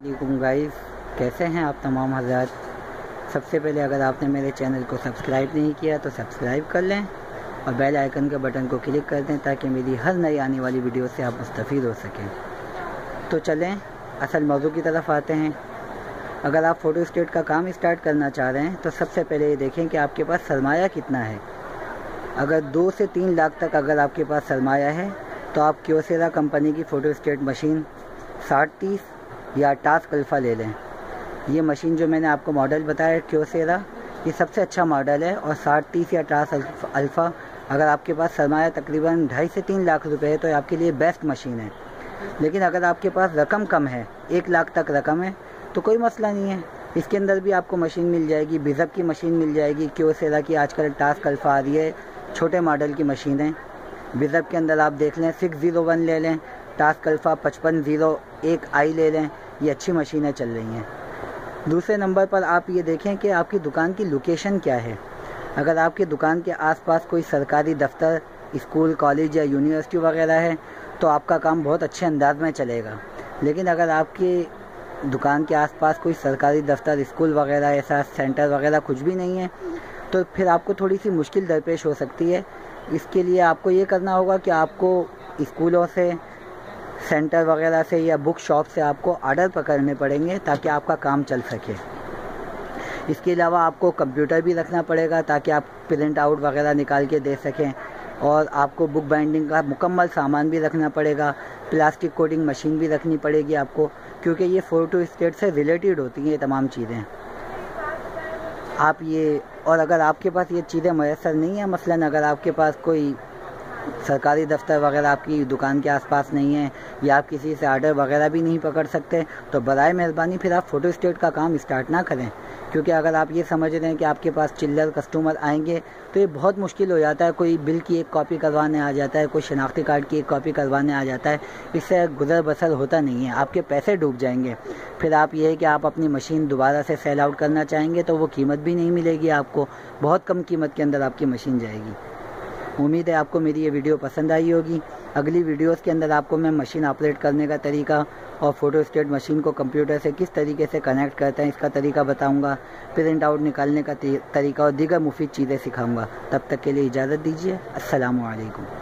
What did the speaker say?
वालेकुम गाइस कैसे हैं आप तमाम हजरात सबसे पहले अगर आपने मेरे चैनल को सब्सक्राइब नहीं किया तो सब्सक्राइब कर लें और बेल आइकन के बटन को क्लिक कर दें ताकि मेरी हर नई आने वाली वीडियो से आप मुस्तफ़ हो सकें। तो चलें, असल मौजू की तरफ़ आते हैं। अगर आप फ़ोटो स्टेट का काम स्टार्ट करना चाह रहे हैं तो सबसे पहले ये देखें कि आपके पास सरमाया कितना है। अगर दो से तीन लाख तक अगर आपके पास सरमाया है तो आप क्योसेरा कंपनी की फ़ोटो स्टेट मशीन साठ तीस या टास्क अल्फ़ा ले लें। ये मशीन जो मैंने आपको मॉडल बताया क्योसेरा ये सबसे अच्छा मॉडल है और साठ, तीस या टास्क अल्फ़ा अगर आपके पास सरमाया तकरीबन ढाई से तीन लाख रुपए है तो आपके लिए बेस्ट मशीन है। लेकिन अगर आपके पास रकम कम है, एक लाख तक रकम है तो कोई मसला नहीं है। इसके अंदर भी आपको मशीन मिल जाएगी बिजब की मशीन मिल जाएगी क्योसेरा की आजकल टास्क अल्फ़ा आ रही है, छोटे मॉडल की मशीन बिजब के अंदर आप देख लें सिक्स ज़ीरो वन ले लें टास्क अल्फ़ा पचपन ज़ीरो एक आई ले लें, ये अच्छी मशीनें चल रही हैं। दूसरे नंबर पर आप ये देखें कि आपकी दुकान की लोकेशन क्या है। अगर आपकी दुकान के आसपास कोई सरकारी दफ्तर, स्कूल, कॉलेज या यूनिवर्सिटी वगैरह है तो आपका काम बहुत अच्छे अंदाज में चलेगा। लेकिन अगर आपकी दुकान के आसपास कोई सरकारी दफ्तर, स्कूल वगैरह, ऐसा सेंटर वगैरह कुछ भी नहीं है तो फिर आपको थोड़ी सी मुश्किल दरपेश हो सकती है। इसके लिए आपको ये करना होगा कि आपको स्कूलों से सेंटर वगैरह से या बुक शॉप से आपको ऑर्डर पकड़ने पड़ेंगे ताकि आपका काम चल सके। इसके अलावा आपको कंप्यूटर भी रखना पड़ेगा ताकि आप प्रिंट आउट वगैरह निकाल के दे सकें और आपको बुक बाइंडिंग का मुकम्मल सामान भी रखना पड़ेगा, प्लास्टिक कोडिंग मशीन भी रखनी पड़ेगी आपको, क्योंकि ये फ़ोटो स्टेट से रिलेटेड होती हैं ये तमाम चीज़ें। आप ये और अगर आपके पास ये चीज़ें मैसर नहीं हैं, मसलन अगर आपके पास कोई सरकारी दफ्तर वगैरह आपकी दुकान के आसपास नहीं है, या आप किसी से आर्डर वगैरह भी नहीं पकड़ सकते तो बरए मेहरबानी फिर आप फ़ोटो स्टेट का काम स्टार्ट ना करें। क्योंकि अगर आप ये समझ रहे हैं कि आपके पास चिल्लर कस्टमर आएँगे तो ये बहुत मुश्किल हो जाता है, कोई बिल की एक कॉपी करवाने आ जाता है, कोई शनाख्ती कार्ड की एक कॉपी करवाने आ जाता है, इससे गुजर बसर होता नहीं है, आपके पैसे डूब जाएँगे। फिर आप ये है कि आप अपनी मशीन दोबारा से सेल आउट करना चाहेंगे तो वो कीमत भी नहीं मिलेगी आपको, बहुत कम कीमत के अंदर आपकी मशीन जाएगी। उम्मीद है आपको मेरी ये वीडियो पसंद आई होगी। अगली वीडियोस के अंदर आपको मैं मशीन ऑपरेट करने का तरीका और फ़ोटो स्टेट मशीन को कंप्यूटर से किस तरीके से कनेक्ट करते हैं, इसका तरीका बताऊँगा। प्रिंट आउट निकालने का तरीका और दीगर मुफीद चीज़ें सिखाऊँगा। तब तक के लिए इजाज़त दीजिए। असलकुम